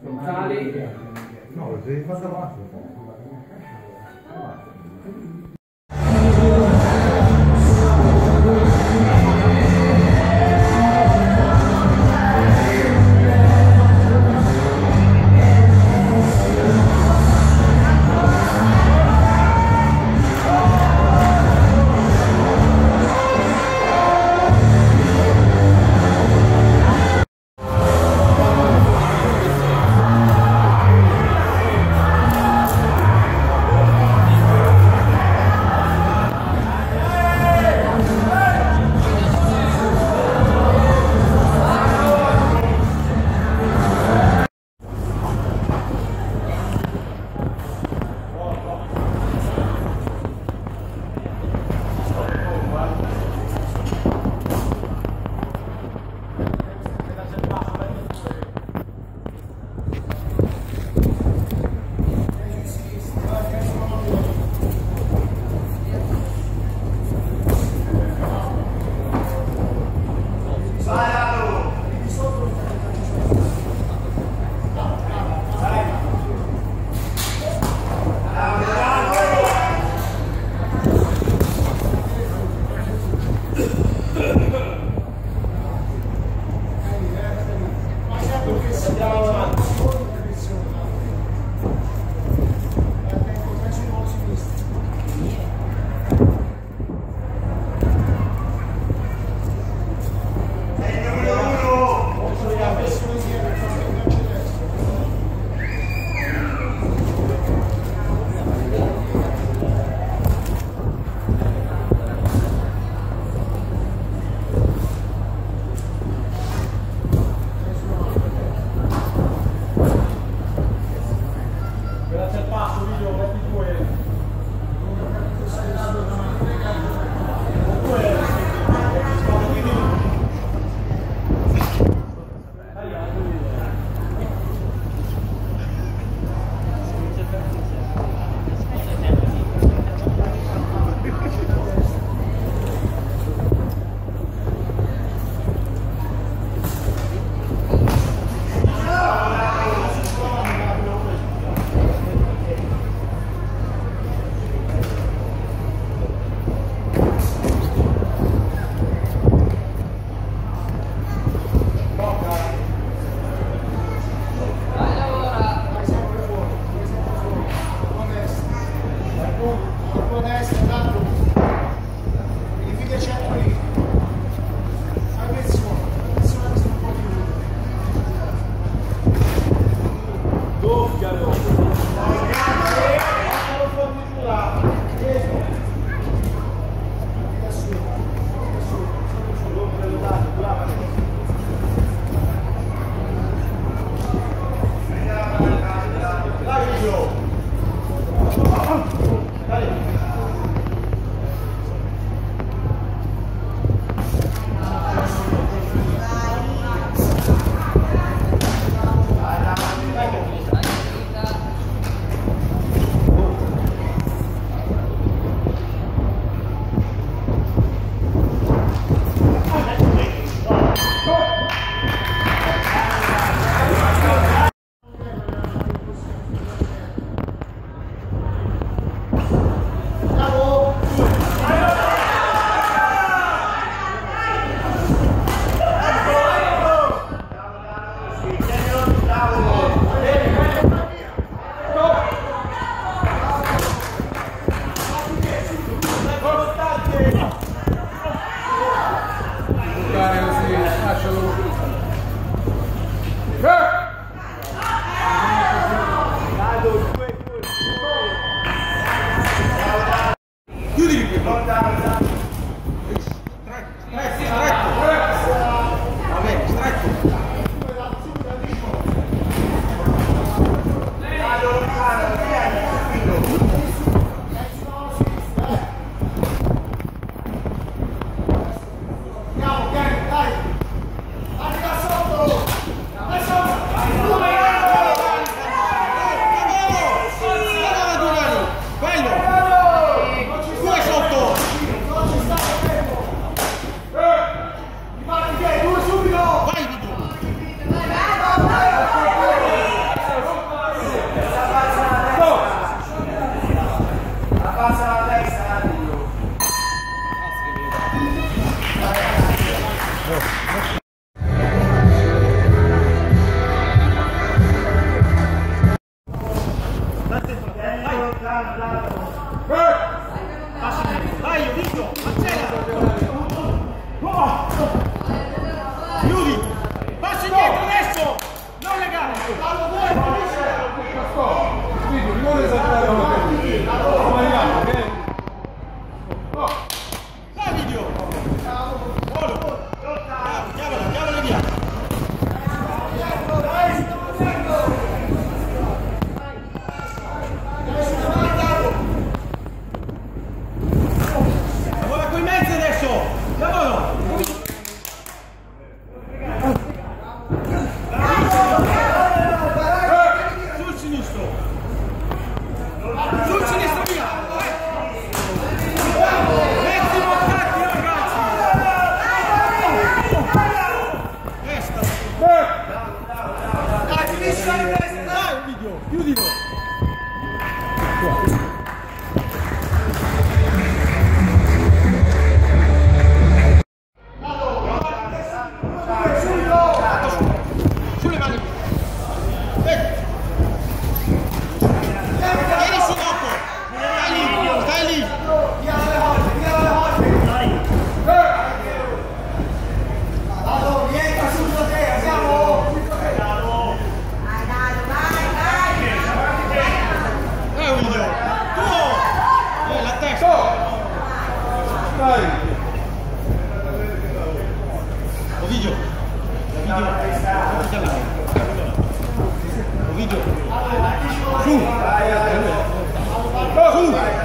Frontali. No, lo devi fare davanti. はい、よりいいよ。Goed. Goed.